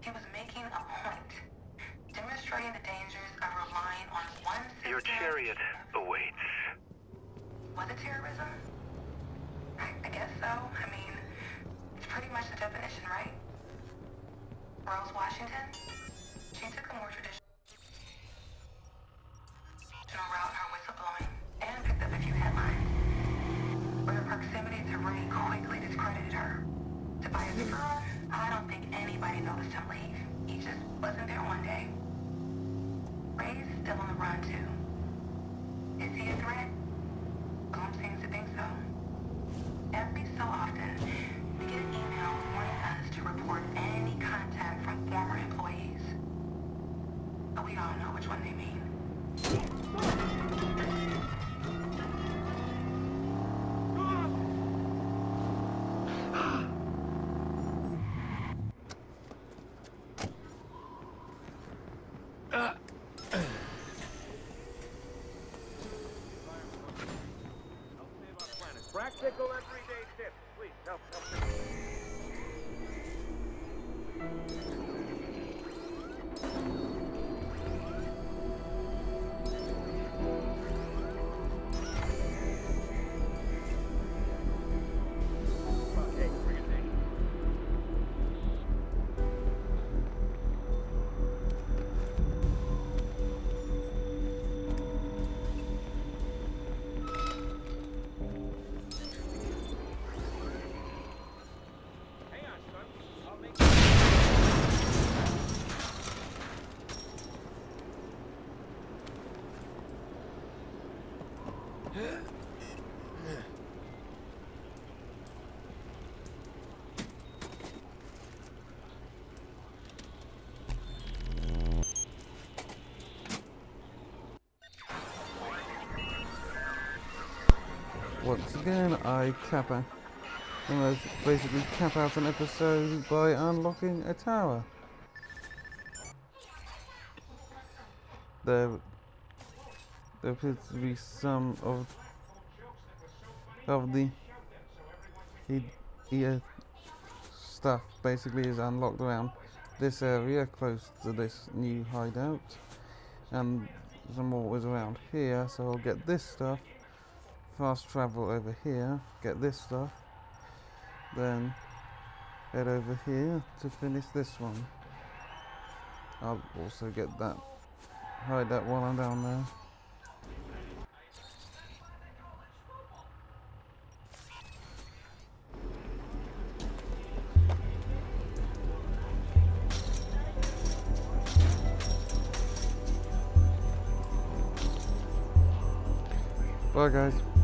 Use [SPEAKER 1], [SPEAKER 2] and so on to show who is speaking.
[SPEAKER 1] He was making a point, demonstrating the dangers of relying on one system.
[SPEAKER 2] Your chariot awaits.
[SPEAKER 1] Was it terrorism? I, I guess so. I mean, it's pretty much the definition, right? Rose Washington? She took a more traditional route in her whistleblowing and picked up a few headlines. But her proximity to Ray quickly discredited her. Tobias Frere, I don't think anybody noticed him leave. He just wasn't there one day. Ray's still on the run, too. Is he a threat? Blume seems to think so. Every so often, we get an email warning us to report any contact from former employees. But we all know which one they mean.
[SPEAKER 3] Practical everyday tips. Please help, help
[SPEAKER 4] Once again, I cap out. Almost basically cap out an episode by unlocking a tower. There, there appears to be some of of the he, he, uh, stuff basically is unlocked around this area close to this new hideout and some more is around here so I'll get this stuff fast travel over here, get this stuff, then head over here to finish this one. I'll also get that, hide that while I'm down there. Bye guys.